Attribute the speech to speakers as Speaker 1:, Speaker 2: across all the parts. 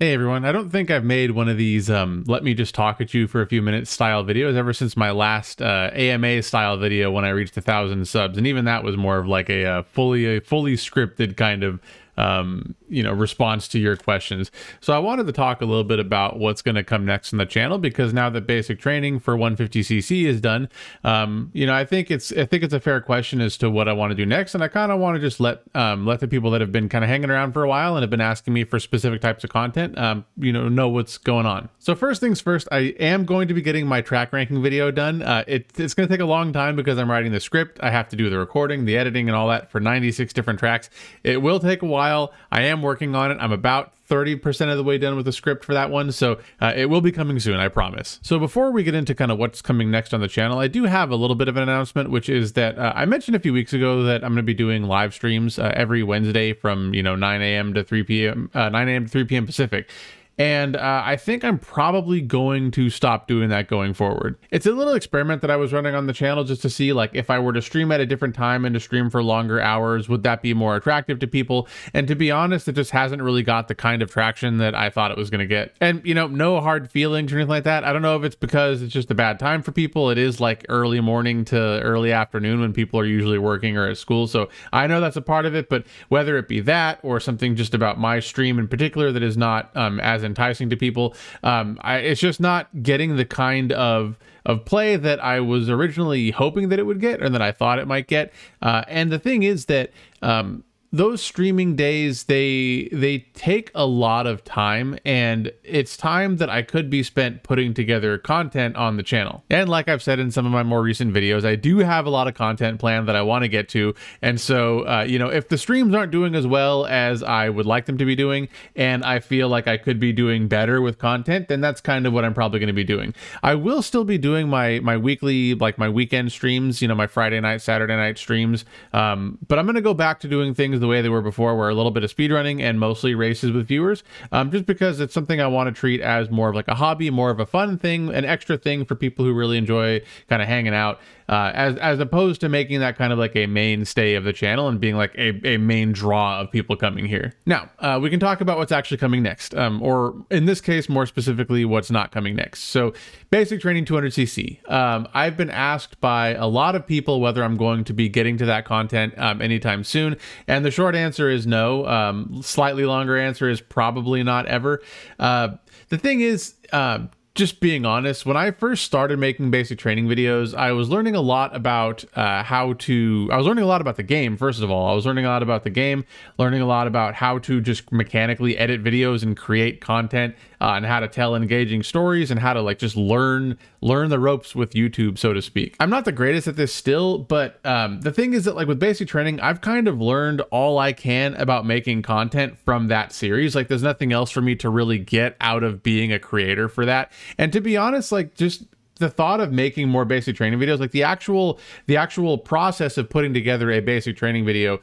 Speaker 1: Hey everyone, I don't think I've made one of these um, let me just talk at you for a few minutes style videos ever since my last uh, AMA style video when I reached a thousand subs, and even that was more of like a uh, fully a fully scripted kind of um, you know, response to your questions. So I wanted to talk a little bit about what's going to come next in the channel because now that Bayesic Training for 150cc is done, um, you know, I think it's I think it's a fair question as to what I want to do next, and I kind of want to just let um, let the people that have been kind of hanging around for a while and have been asking me for specific types of content, um, you know, know what's going on. So first things first, I am going to be getting my track ranking video done. Uh, it, it's going to take a long time because I'm writing the script. I have to do the recording, the editing, and all that for 96 different tracks. It will take a while while. I am working on it. I'm about 30% of the way done with the script for that one, so uh, it will be coming soon, I promise. So before we get into kind of what's coming next on the channel, I do have a little bit of an announcement, which is that uh, I mentioned a few weeks ago that I'm going to be doing live streams uh, every Wednesday from, you know, 9 a.m. to 3 p.m., uh, 9 a.m. to 3 p.m. Pacific. And uh, I think I'm probably going to stop doing that going forward. It's a little experiment that I was running on the channel just to see like if I were to stream at a different time and to stream for longer hours, would that be more attractive to people? And to be honest, it just hasn't really got the kind of traction that I thought it was going to get. And you know, no hard feelings or anything like that. I don't know if it's because it's just a bad time for people. It is like early morning to early afternoon when people are usually working or at school. So I know that's a part of it, but whether it be that or something just about my stream in particular that is not um, as enticing to people. Um, I, it's just not getting the kind of of play that I was originally hoping that it would get, and that I thought it might get. Uh, and the thing is that um, those streaming days they they take a lot of time and it's time that I could be spent putting together content on the channel. And like I've said in some of my more recent videos, I do have a lot of content planned that I want to get to. And so, uh, you know, if the streams aren't doing as well as I would like them to be doing, and I feel like I could be doing better with content, then that's kind of what I'm probably going to be doing. I will still be doing my my weekly, like my weekend streams, you know, my Friday night, Saturday night streams. Um, but I'm going to go back to doing things the way they were before, where a little bit of speedrunning and mostly races with viewers, um, just because it's something I want to treat as more of like a hobby, more of a fun thing, an extra thing for people who really enjoy kind of hanging out, uh, as as opposed to making that kind of like a mainstay of the channel and being like a, a main draw of people coming here. Now, uh, we can talk about what's actually coming next, um, or in this case, more specifically, what's not coming next. So, Bayesic Training 200cc. Um, I've been asked by a lot of people whether I'm going to be getting to that content um, anytime soon, and the short answer is no. Um, slightly longer answer is probably not ever. Uh, the thing is, uh, just being honest, when I first started making Bayesic Training videos, I was learning a lot about uh, how to. I was learning a lot about the game, first of all. I was learning a lot about the game, learning a lot about how to just mechanically edit videos and create content, uh, and how to tell engaging stories, and how to like just learn learn the ropes with YouTube, so to speak. I'm not the greatest at this still, but um, the thing is that like with Bayesic Training, I've kind of learned all I can about making content from that series. Like, there's nothing else for me to really get out of being a creator for that. And to be honest, like just the thought of making more Bayesic Training videos like the actual the actual process of putting together a Bayesic Training video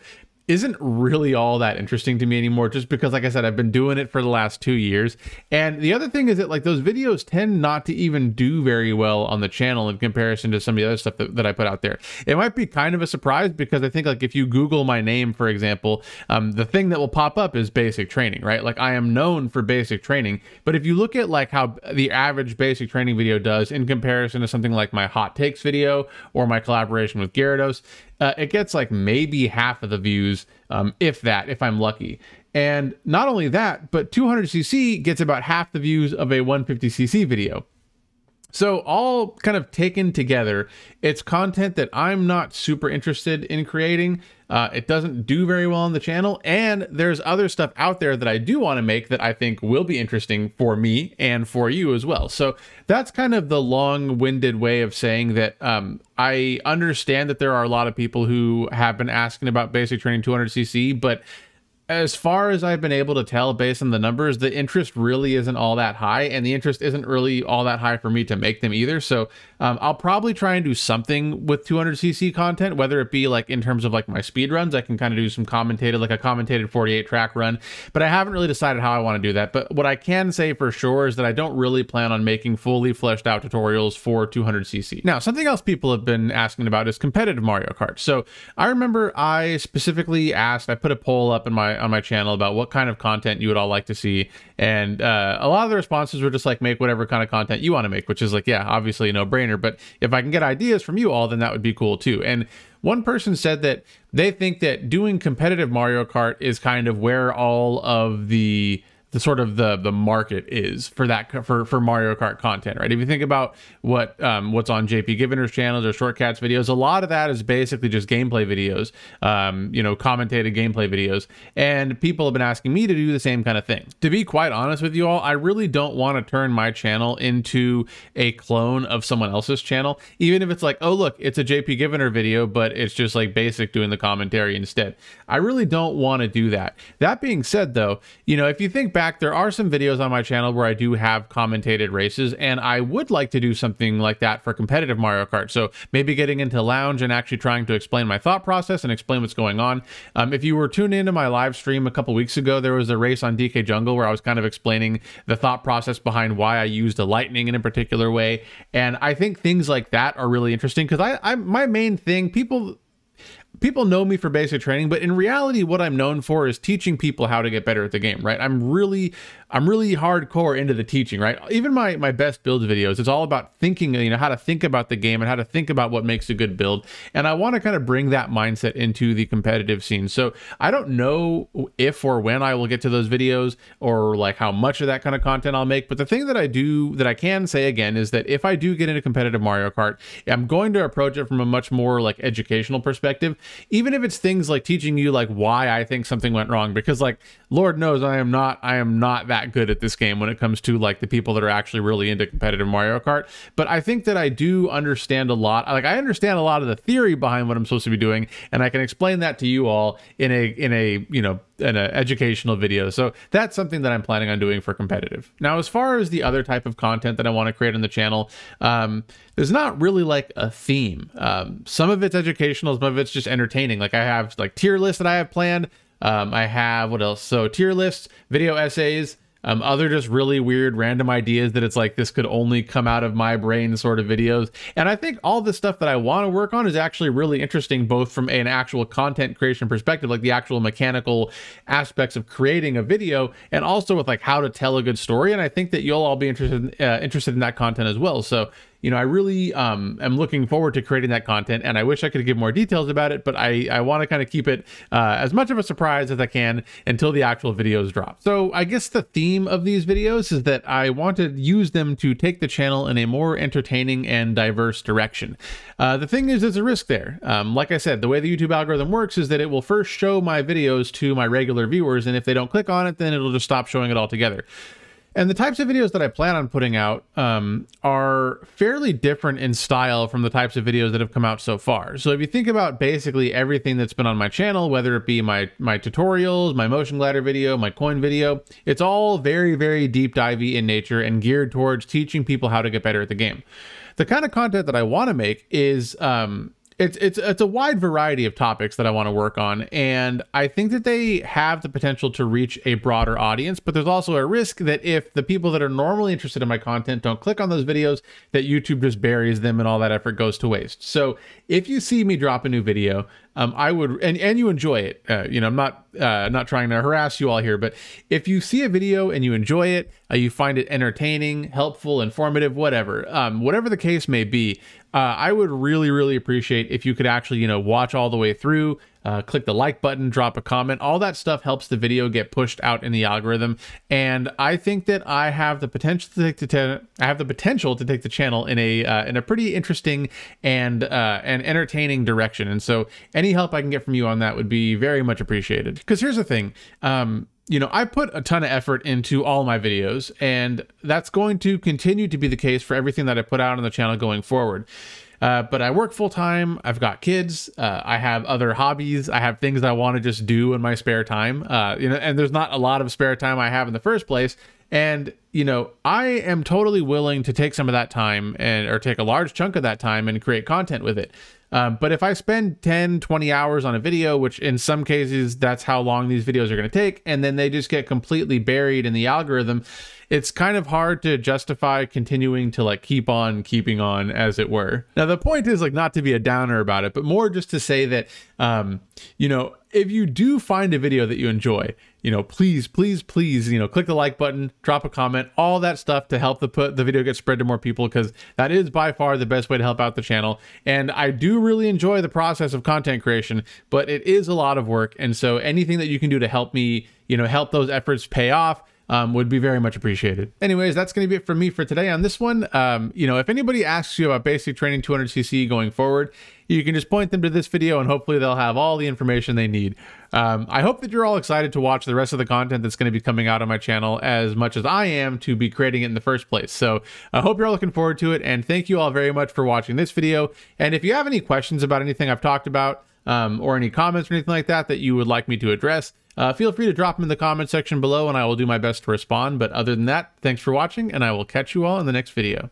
Speaker 1: isn't really all that interesting to me anymore just because like i said i've been doing it for the last two years. And the other thing is that like those videos tend not to even do very well on the channel in comparison to some of the other stuff that, that i put out there. It might be kind of a surprise because i think like if you google my name for example um, the thing that will pop up is Bayesic Training right? Like i am known for Bayesic Training. But if you look at like how the average Bayesic Training video does in comparison to something like my hot takes video or my collaboration with gyarados uh, it gets like maybe half of the views, um, if that, if I'm lucky. And not only that, but 200cc gets about half the views of a 150cc video. So, all kind of taken together, it's content that I'm not super interested in creating. Uh, it doesn't do very well on the channel, and there's other stuff out there that I do want to make that I think will be interesting for me and for you as well. So, that's kind of the long winded way of saying that um, I understand that there are a lot of people who have been asking about Bayesic Training 200cc, but as far as I've been able to tell based on the numbers, the interest really isn't all that high, and the interest isn't really all that high for me to make them either. So um, I'll probably try and do something with 200cc content, whether it be like in terms of like my speed runs, I can kind of do some commentated, like a commentated 48 track run, but I haven't really decided how I want to do that. But what I can say for sure is that I don't really plan on making fully fleshed out tutorials for 200cc. Now, something else people have been asking about is competitive Mario Kart. So I remember I specifically asked, I put a poll up in my on my channel about what kind of content you would all like to see, and uh, a lot of the responses were just like make whatever kind of content you want to make, which is like yeah, obviously no brainer. But if I can get ideas from you all, then that would be cool too. And one person said that they think that doing competitive Mario Kart is kind of where all of the the sort of the the market is for that for for Mario Kart content, right? If you think about what um, what's on JP Giviner's channels or Shortcats videos, a lot of that is basically just gameplay videos, um, you know, commentated gameplay videos, and people have been asking me to do the same kind of thing. To be quite honest with you all, I really don't want to turn my channel into a clone of someone else's channel, even if it's like, oh look, it's a JP Giviner video, but it's just like Bayesic doing the commentary instead. I really don't want to do that. That being said, though, you know, if you think back fact, there are some videos on my channel where I do have commentated races, and I would like to do something like that for competitive Mario Kart. So maybe getting into lounge and actually trying to explain my thought process and explain what's going on. Um, if you were tuned into my live stream a couple weeks ago, there was a race on DK Jungle where I was kind of explaining the thought process behind why I used a lightning in a particular way. And I think things like that are really interesting because I, I my main thing, people people know me for Bayesic Training, but in reality, what I'm known for is teaching people how to get better at the game, right? I'm really, I'm really hardcore into the teaching, right? Even my my best build videos, it's all about thinking, you know, how to think about the game and how to think about what makes a good build. And I want to kind of bring that mindset into the competitive scene. So I don't know if or when I will get to those videos or like how much of that kind of content I'll make. But the thing that I do that I can say again is that if I do get into competitive Mario Kart, I'm going to approach it from a much more like educational perspective even if it's things like teaching you like why I think something went wrong because like Lord knows I am not I am not that good at this game when it comes to like the people that are actually really into competitive Mario Kart but I think that I do understand a lot like I understand a lot of the theory behind what I'm supposed to be doing and I can explain that to you all in a in a you know an educational video. So that's something that I'm planning on doing for competitive. Now, as far as the other type of content that I want to create on the channel, um, there's not really like a theme. Um, some of it's educational, some of it's just entertaining. Like I have like tier lists that I have planned. Um, I have what else? So tier lists, video essays, um, other just really weird random ideas that it's like this could only come out of my brain sort of videos. And I think all the stuff that I want to work on is actually really interesting, both from an actual content creation perspective, like the actual mechanical aspects of creating a video, and also with like how to tell a good story. And I think that you'll all be interested uh, interested in that content as well. So you know, I really um, am looking forward to creating that content, and I wish I could give more details about it, but I, I want to kind of keep it uh, as much of a surprise as I can until the actual videos drop. So I guess the theme of these videos is that I want to use them to take the channel in a more entertaining and diverse direction. Uh, the thing is, there's a risk there. Um, like I said, the way the YouTube algorithm works is that it will first show my videos to my regular viewers, and if they don't click on it, then it'll just stop showing it altogether. And the types of videos that I plan on putting out um, are fairly different in style from the types of videos that have come out so far. So if you think about basically everything that's been on my channel, whether it be my my tutorials, my motion glider video, my coin video, it's all very, very deep divey in nature and geared towards teaching people how to get better at the game. The kind of content that I want to make is um, it's it's it's a wide variety of topics that I want to work on, and I think that they have the potential to reach a broader audience. But there's also a risk that if the people that are normally interested in my content don't click on those videos, that YouTube just buries them and all that effort goes to waste. So if you see me drop a new video, um, I would and and you enjoy it. Uh, you know, I'm not uh, not trying to harass you all here, but if you see a video and you enjoy it, uh, you find it entertaining, helpful, informative, whatever, um, whatever the case may be, uh, I would really really appreciate if you could actually you know watch all the way through uh, click the like button, drop a comment. All that stuff helps the video get pushed out in the algorithm. And I think that I have the potential to take the I have the potential to take the channel in a uh, in a pretty interesting and uh, and entertaining direction. And so any help I can get from you on that would be very much appreciated. Because here's the thing. Um, you know, I put a ton of effort into all my videos, and that's going to continue to be the case for everything that I put out on the channel going forward. Uh, but I work full time. I've got kids. Uh, I have other hobbies. I have things I want to just do in my spare time. Uh, you know, and there's not a lot of spare time I have in the first place. And you know, I am totally willing to take some of that time and or take a large chunk of that time and create content with it. Um, but if I spend 10, 20 hours on a video, which in some cases that's how long these videos are going to take, and then they just get completely buried in the algorithm, it's kind of hard to justify continuing to like keep on keeping on as it were. Now the point is like not to be a downer about it, but more just to say that um, you know, if you do find a video that you enjoy, you know, please, please, please, you know, click the like button, drop a comment, all that stuff to help the put the video get spread to more people because that is by far the best way to help out the channel. And I do really enjoy the process of content creation, but it is a lot of work. And so anything that you can do to help me, you know, help those efforts pay off um, would be very much appreciated. Anyways, that's going to be it for me for today on this one. Um, you know, if anybody asks you about Bayesic Training 200cc going forward, you can just point them to this video and hopefully they'll have all the information they need. Um, I hope that you're all excited to watch the rest of the content that's going to be coming out on my channel as much as I am to be creating it in the first place. So I hope you're all looking forward to it and thank you all very much for watching this video. And if you have any questions about anything I've talked about um, or any comments or anything like that that you would like me to address, uh, feel free to drop them in the comment section below and I will do my best to respond. But other than that, thanks for watching and I will catch you all in the next video.